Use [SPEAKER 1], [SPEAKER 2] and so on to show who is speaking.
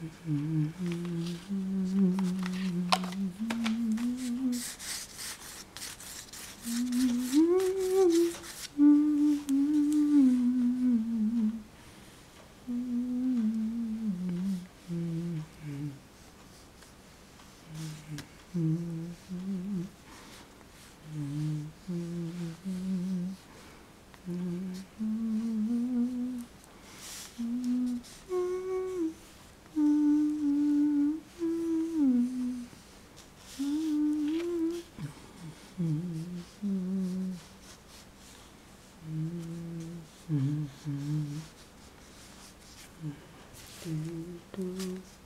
[SPEAKER 1] Mm-hmm. Do, do.